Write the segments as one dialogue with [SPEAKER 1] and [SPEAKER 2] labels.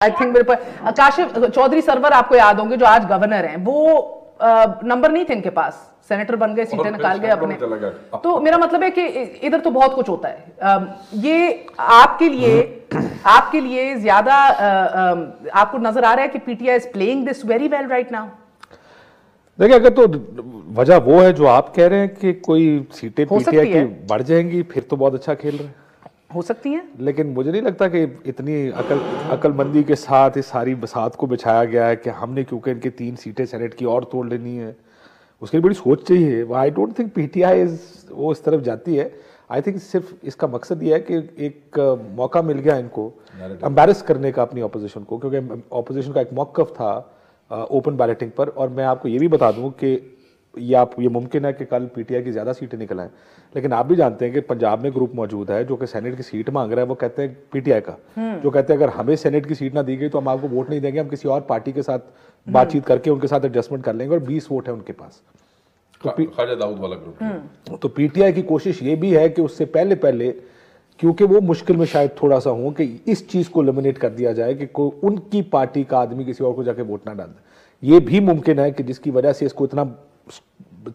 [SPEAKER 1] I think मेरे पर Kashif Chaudhary server आपको याद होंगे जो आज गवर्नर हैं वो नंबर नहीं थे इनके पास। सेनेटर बन गए सीटें निकाल गए अपने। तो मेरा मतलब है कि इधर तो बहुत कुछ होता है। ये आपके लिए आपके लिए ज़्यादा आपको नज़र आ रहा है कि PTI is playing this very well right now
[SPEAKER 2] देखिए अगर तो वजह वो है जो आप कह रहे हैं कि कोई सीटें पीटीआई की बढ़ जाएँगी फिर तो बहुत अच्छा खेल रहे हैं।
[SPEAKER 1] हो सकती हैं?
[SPEAKER 2] लेकिन मुझे नहीं लगता कि इतनी अकल अकलमंदी के साथ इस सारी बसात को बिछाया गया है कि हमने क्योंकि इनकी तीन सीटें सेनेट की और तोड़ लेनी है। उसके लिए बड़ी सोच चाहिए। आई डोंट थिंक पीटीआई वो इस तरफ़ जाती है। आई थिंक सिर्फ़ इसका मकसद ये है कि एक मौका मिल गया इनको एम्बेरस करने का अपनी अपोजिशन को क्योंकि अपोजिशन का एक मौकफ था ओपन बैलेटिंग पर। और मैं आपको ये भी बता दूँ कि ये आप ये मुमकिन है कि कल पीटीआई की ज़्यादा सीटें निकल आए लेकिन आप भी जानते हैं कि पंजाब में ग्रुप मौजूद है जो कि सेनेट की सीट मांग रहा है वो कहते हैं पीटीआई का हम्म। जो कहते हैं अगर हमें सेनेट की सीट ना दी गई तो हम आपको वोट नहीं देंगे हम किसी और पार्टी के साथ हम्म। बातचीत करके उनके साथ एडजस्टमेंट कर लेंगे और बीस वोट है उनके पास
[SPEAKER 3] तो खाजा दाऊद वाला ग्रुप
[SPEAKER 2] हम्म। तो पीटीआई की कोशिश ये भी है कि उससे पहले पहले क्योंकि वो मुश्किल में शायद थोड़ा सा हो कि इस चीज़ को लिमिनेट कर दिया जाए कि उनकी पार्टी का आदमी किसी और को जाके वोट ना डाल दे ये भी मुमकिन है कि जिसकी वजह से इसको इतना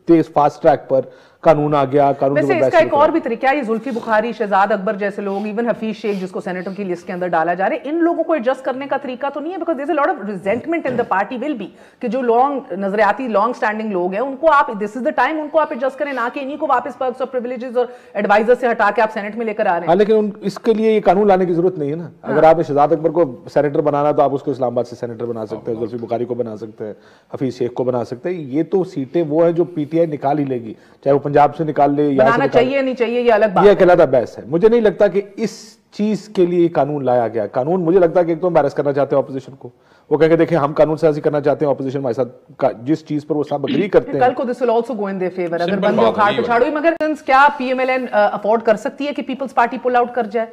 [SPEAKER 2] तेज फास्ट ट्रैक पर कानून आ गया कानून
[SPEAKER 1] वैसे इसका एक और भी तरीका है जुल्फी बुखारी शहजाद अकबर जैसे लोग इवन हफीज शेख जिसको सेनेटर की लिस्ट के अंदर डाला जा रहा है इन लोगों को एडजस्ट करने का तरीका तो नहीं है because lot of resentment in the party will be कि जो लॉन्ग नजरियाती लॉन्ग स्टैंडिंग लोग हैं उनको आप दिस इज़ द टाइम उनको आप एडजस्ट करें ना कि इन्हीं को वापस पर्क्स और प्रिविलेजेस और एडवाइजर से हटा के आप सेनेट में लेकर आ रहे हैं। हाँ,
[SPEAKER 2] लेकिन इसके लिए ये कानून लाने की ज़रूरत नहीं है ना। हाँ। अगर आप शहजाद अकबर को सेनेटर बनाना तो आप उसको इस्लामाबाद से सेनेटर बना सकते हैं। जुल्फी बुखारी को बना सकते हैं हफीज शेख को बना सकते हैं। ये तो सीटें वो है जो पीटीआई निकाल ही लेगी चाहे वो पंजाब से निकाल ले
[SPEAKER 1] बनाना चाहिए नहीं चाहिए ये अलग बात
[SPEAKER 2] ये कहलाता बहस है। मुझे नहीं लगता कि इस चीज़ के लिए कानून लाया गया। कानून मुझे लगता है कि एक तो एम्बेरस करना चाहते हैं ऑपोजिशन को। वो कहेंगे देखिए हम कानून साजी करना चाहते हैं ऑपोजिशन हमारे साथ का जिस चीज़ पर वो सब अग्री करते हैं।
[SPEAKER 1] कल को this will also go in their favour अगर बंदे उखाड़ पे छाड़ो मगर क्या पीएमएलएन अफोर्ड कर सकती है कि पीपल्स पार्टी पुल आउट कर जाए?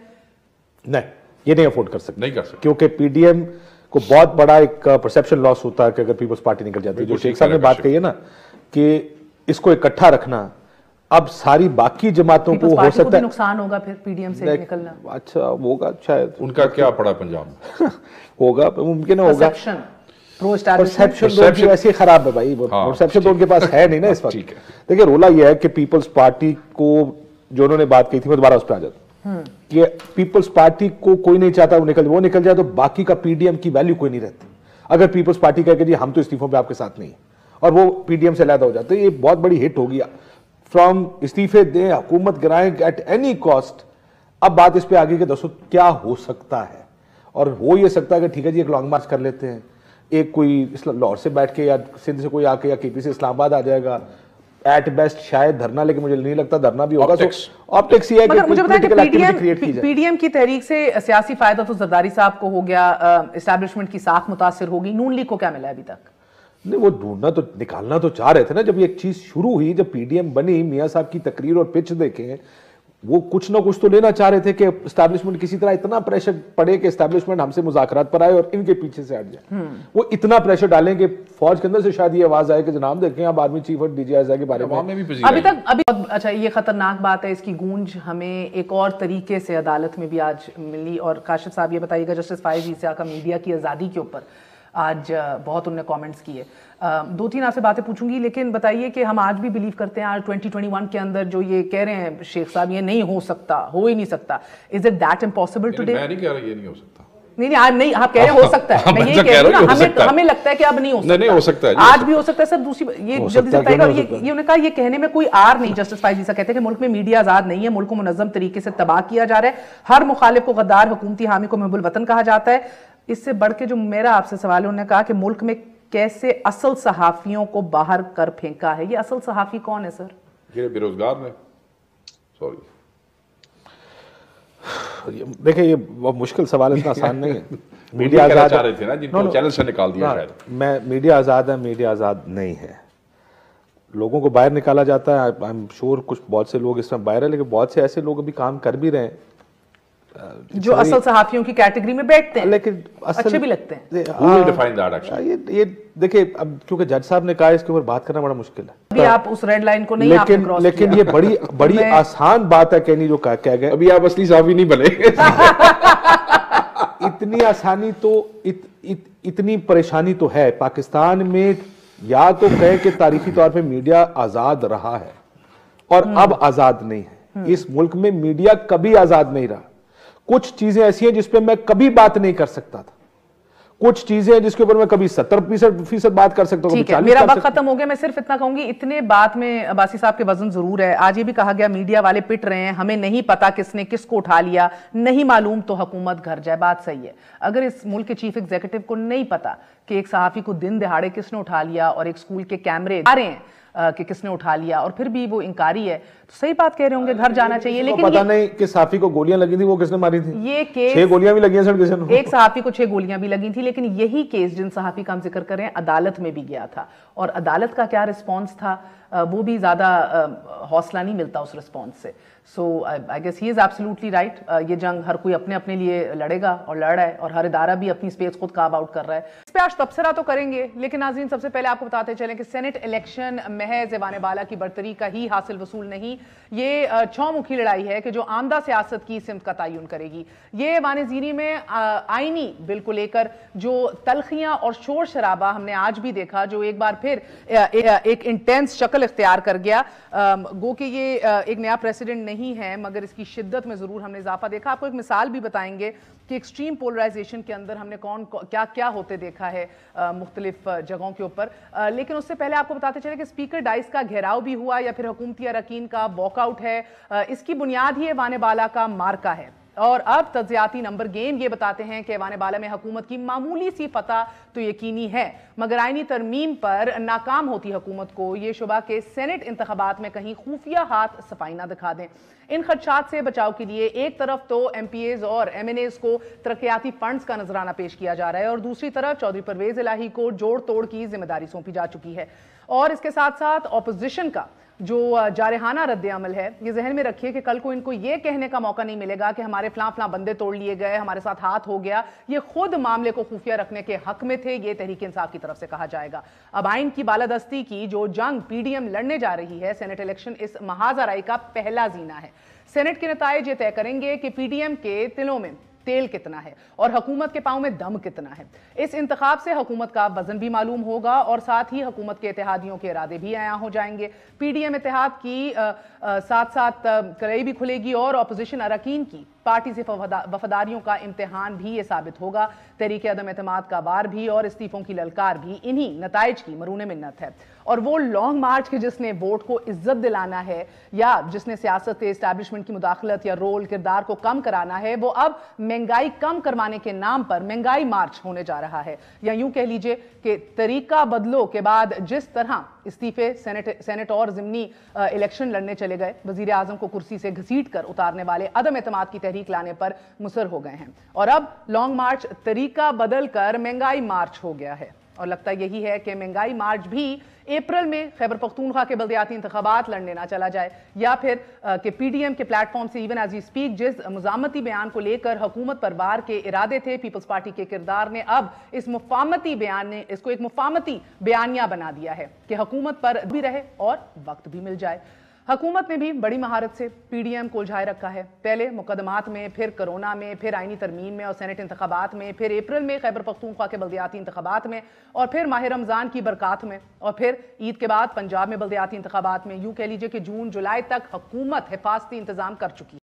[SPEAKER 2] नहीं ये नहीं अफोर्ड कर सकते।
[SPEAKER 3] नहीं कर सकते।
[SPEAKER 2] क्योंकि पीडीएम को बहुत बड़ा एक परसेप्शन लॉस होता है कि अगर पीपल्स पार्टी निकल जाती है। जो शेख साहब ने बात कही है ना कि इसको इकट्ठा रखना अब सारी बाकी जमातों को हो सकता है
[SPEAKER 1] नुकसान होगा फिर पीडीएम से निकलना।
[SPEAKER 2] अच्छा होगा शायद।
[SPEAKER 3] उनका क्या पड़ा पंजाब में?
[SPEAKER 2] होगा मुमकिन होगा। परसेप्शन तो खराब है भाई परसेप्शन हाँ, तो उनके पास है नहीं ना इस वक्त। देखिए रोला यह है कि पीपल्स पार्टी को जो उन्होंने बात की थी मैं दोबारा उस पर आ जाता हम्म। कि पीपल्स पार्टी को कोई नहीं चाहता वो निकल वो निकल जाए तो बाकी का पीडीएम की वैल्यू कोई नहीं रहती। अगर पीपल्स पार्टी कहे जी हम तो इस्तीफों पे आपके साथ नहीं और वो पीडीएम से अलहदा हो जाते ये बहुत बड़ी हिट होगी। फ्रॉम इस्तीफे दें हुकूमत गिराएँ एट एनी कॉस्ट अब बात इस पर आगे कि दोस्तों क्या हो सकता है? और हो ये सकता है कि ठीक है जी एक लॉन्ग मार्च कर लेते हैं। एक कोई लाहौर से बैठ के या सिंध से कोई आके या केपी से इस्लामाबाद आ जाएगा। एट बेस्ट शायद धरना लेकिन मुझे नहीं लगता धरना भी होगा।
[SPEAKER 1] ऑप्टिक्स ये है कि मुझे बताया कि पीडीएम पीडीएम की तहरीक से सियासी फ़ायदा तो जरदारी साहब को हो गया एस्टैब्लिशमेंट की साख मुतासर होगी। नून लीग को क्या मिला अभी तक?
[SPEAKER 2] नहीं वो ढूंढना तो निकालना तो चाह रहे थे ना जब ये चीज़ शुरू हुई जब पीडीएम बनी मियाँ साहब की तकरीर और पिच देखे वो कुछ ना कुछ तो लेना चाह रहे थे कि स्टैब्लिशमेंट किसी तरह इतना प्रेशर पड़े कि स्टैब्लिशमेंट हमसे मुजाकरात पर आए और इनके पीछे से हट जाए। हम्म। वो इतना प्रेशर डालें कि फौज के अंदर से शायद ये आवाज़ आए कि जनाब देखें आप आर्मी चीफ और डीजीआईएसआई के बारे में।
[SPEAKER 1] भी अभी तक अभी अच्छा ये खतरनाक बात है इसकी गूंज हमें एक और तरीके से अदालत में भी आज मिली और काशिफ साहब ये बताइएगा जस्टिस फायजी से आका मीडिया की आज़ादी के ऊपर। आज बहुत उनने कमेंट्स किए। दो तीन आपसे बातें पूछूँगी लेकिन बताइए कि हम आज भी बिलीव करते हैं आज 2021 के अंदर जो ये कह रहे हैं शेख साहब ये नहीं हो सकता हो ही नहीं सकता। Is it that impossible today
[SPEAKER 3] मैं नहीं कह रहा ये नहीं हो सकता।
[SPEAKER 1] नहीं नहीं आज नहीं आप कह रहे हो सकता है। मैं ये कह रही हूँ हमें हमें लगता है कि अब नहीं हो सकता
[SPEAKER 3] नहीं हो सकता है
[SPEAKER 1] आज भी हो। सकता है सर दूसरी ये जल्दी से बताइएगा ये ये उन्होंने कहा ये कहने में कोई आर नहीं जस्टिस फाइज जैसा कहते हैं कि मुल्क में मीडिया आज़ाद नहीं है मुल्क को मुनजम तरीके से तबाह किया जा रहा है। हर मुखालिफ को गद्दार हुकूमती हामी को महबुल वतन कहा जाता है। इससे बढ़ के जो मेरा आपसे सवाल है उन्होंने कहा कि मुल्क में कैसे असल सहाफियों को बाहर कर फेंका है? ये असल सहाफी कौन है सर?
[SPEAKER 3] ये बेरोजगार ने सॉरी
[SPEAKER 2] देखिए ये बहुत मुश्किल सवाल इतना आसान नहीं है।
[SPEAKER 3] मीडिया आज़ाद रहे थे ना जिनको चैनल से निकाल दिया शायद।
[SPEAKER 2] मैं मीडिया आज़ाद है मीडिया आज़ाद नहीं है। लोगों को बाहर निकाला जाता है आई एम श्योर कुछ बहुत से लोग इसमें बाहर है लेकिन बहुत से ऐसे लोग अभी काम कर भी रहे हैं।
[SPEAKER 1] जो असल सहाफियों की कैटेगरी में बैठते हैं लेकिन अच्छे भी लगते हैं।
[SPEAKER 2] हाँ, ये ये देखिए अब क्योंकि जज साहब ने कहा इसके ऊपर बात करना बड़ा मुश्किल है।
[SPEAKER 1] अभी आप उस रेड लाइन को नहीं
[SPEAKER 2] लेकिन लेकिन ये बड़ी बड़ी आसान बात है कहनी जो कह गए।
[SPEAKER 3] अभी आप असली साहबी नहीं बने।
[SPEAKER 2] इतनी आसानी तो इत, इत, इतनी परेशानी तो है। पाकिस्तान में या तो कहे कि तारीखी तौर पे मीडिया आज़ाद रहा है और हम्म। अब आज़ाद नहीं है। हम्म। इस मुल्क में मीडिया कभी आज़ाद नहीं रहा। कुछ चीज़ें ऐसी हैं जिसपे मैं कभी बात नहीं कर सकता था। कुछ चीज़ें हैं जिसके ऊपर मैं कभी सत्तर फ़ीसद फ़ीसद बात कर सकता
[SPEAKER 1] हूँ मेरा वक्त खत्म हो गया। मैं सिर्फ़ इतना कहूँगी इतने बात में बासी साहब के वज़न ज़रूर है। आज ये भी कहा गया मीडिया वाले पिट रहे हैं हमें नहीं पता किसने किसको उठा लिया नहीं मालूम तो हुकूमत घर जाए। बात सही है। अगर इस मुल्क के चीफ एग्जीक्यूटिव को नहीं पता कि एक सहाफी को दिन दिहाड़े किसने उठा लिया और एक स्कूल के कैमरे आ रहे हैं कि किसने उठा लिया और फिर भी वो इंकारी है। तो सही बात कह रहे होंगे घर जाना चाहिए लेकिन
[SPEAKER 2] पता नहीं कि साफी को गोलियाँ लगी थी वो किसने मारी थी।
[SPEAKER 1] ये केस
[SPEAKER 2] छह गोलियाँ भी लगी हैं किसी
[SPEAKER 1] एक सहाफी को छह गोलियाँ भी लगी थी लेकिन यही केस जिन सहाफी का हम ज़िक्र कर रहे हैं अदालत में भी गया था। और अदालत का क्या रिस्पॉन्स था? वो भी ज़्यादा हौसला नहीं मिलता उस रिस्पॉन्स से। So I guess he is absolutely right ये जंग हर कोई अपने अपने लिए लड़ेगा और लड़ रहा है और हर इदारा भी अपनी स्पेस खुद काब आउट कर रहा है। इस पर आज तबसरा तो करेंगे, लेकिन नाजीन सबसे पहले आपको बताते चलें कि सेनेट इलेक्शन महज एवान बाला की बरतरी का ही हासिल वसूल नहीं। ये छमुखी लड़ाई है कि जो आमदा सियासत की सिमत का तयन करेगी। ये वान जीरी में आइनी बिल को लेकर जो तलखियाँ और शोर शराबा हमने आज भी देखा, जो एक बार फिर एक इंटेंस शक्ल इख्तियार कर गया। गो कि ये एक नया प्रेसिडेंट नहीं है, मगर इसकी शिद्दत में ज़रूर हमने इजाफा देखा। आपको एक मिसाल भी बताएँगे कि एक्सट्रीम पोलराइजेशन के अंदर हमने कौन क्या क्या होते देखा है मुख्तलिफ़ जगहों के ऊपर। लेकिन उससे पहले आपको बताते चले कि स्पीकर डाइस का घेराव भी हुआ या फिर हुकूमती अरकान का वॉकआउट है। इसकी बुनियाद ही वाने बाला का मार्का है। और अब तजियाती नंबर गेम ये बताते हैं कि ऐवान बाला में हुकूमत की मामूली सी फतह तो यकीनी है, मगर आइनी तरमीम पर नाकाम होती हुकूमत को ये शुबा के सेनेट इंतबात में कहीं खुफिया हाथ सफ़ाई ना दिखा दें। इन खदशात से बचाव के लिए एक तरफ़ तो एम पी एज और एम को तरक्याती फंड्स का नजराना पेश किया जा रहा है और दूसरी तरफ़ चौधरी परवेज इलाही को जोड़ तोड़ की ज़िम्मेदारी सौंपी जा चुकी है। और इसके साथ साथ ऑपोजिशन का जो जारहाना रद्द अमल है, ये जहन में रखिए कि कल को इनको ये कहने का मौका नहीं मिलेगा कि हमारे फलां फलां बंदे तोड़ लिए गए, हमारे साथ हाथ हो गया। ये खुद मामले को खुफिया रखने के हक में थे, ये तहरीक इंसाफ की तरफ़ से कहा जाएगा। अब आइन की बालादस्ती की जो जंग पीडीएम लड़ने जा रही है सेनेट इलेक्शन इस महाजराई का पहला जीना है। सेनेट के नतज ये तय करेंगे कि पीडीएम के तिलों में तेल कितना है और हकूमत के पाँव में दम कितना है। इस इंतखाब से हकूमत का वज़न भी मालूम होगा और साथ ही हुकूमत के इतिहादियों के इरादे भी आया हो जाएँगे। पी डी एम इतिहाद की आ, आ, साथ साथ कड़ाई भी खुलेगी और अपोजिशन अरकान की पार्टी से वफादारियों का इम्तहान भी ये साबित होगा। तरीके अदम अतमाद का वार भी और इस्तीफों की ललकार भी इन्हीं नतज की मरून मिन्नत है। और वो लॉन्ग मार्च के जिसने वोट को इज़्ज़त दिलाना है या जिसने सियासत इस्टेब्लिशमेंट की मुदाखलत या रोल किरदार को कम कराना है, वो अब महँगाई कम करवाने के नाम पर महँगाई मार्च होने जा रहा है। या यूँ कह लीजिए कि तरीका बदलो के बाद जिस तरह इस्तीफे सेनेट सेनेट और जिमनी इलेक्शन लड़ने चले गए वज़ीर आज़म को कुर्सी से घसीट कर उतारने वाले अदम एतमाद की तहरीक लाने पर मुसर हो गए हैं। और अब लॉन्ग मार्च तरीका बदल कर महँगाई मार्च हो गया है। और लगता यही है कि महँगाई मार्च भी अप्रैल में खैबर पख्तूनख्वा के बल्दियाती इंतबात लड़ने ना चला जाए, या फिर कि पीडीएम के प्लेटफॉर्म से इवन एज यू स्पीक जिस मुजामती बयान को लेकर हुकूमत पर बार के इरादे थे पीपल्स पार्टी के किरदार ने, अब इस मुफामती बयान ने, इसको एक मुफामती बयानिया बना दिया है कि हुकूमत पर भी रहे और वक्त भी मिल जाए। हुकूमत ने भी बड़ी महारत से पीडीएम को उलझाए रखा है। पहले मुकदमात में, फिर कोरोना में, फिर आइनी तरमीम में और सेनेट इंतबात में, फिर अप्रैल में खैबर पख्तूनख्वा के बल्दियाती इंतबात में और फिर माह रमज़ान की बरकत में और फिर ईद के बाद पंजाब में बल्दियाती इंतबात में। यूँ कह लीजिए कि जून, जुलाई तक हकूमत हिफाजती इंतज़ाम कर चुकी है।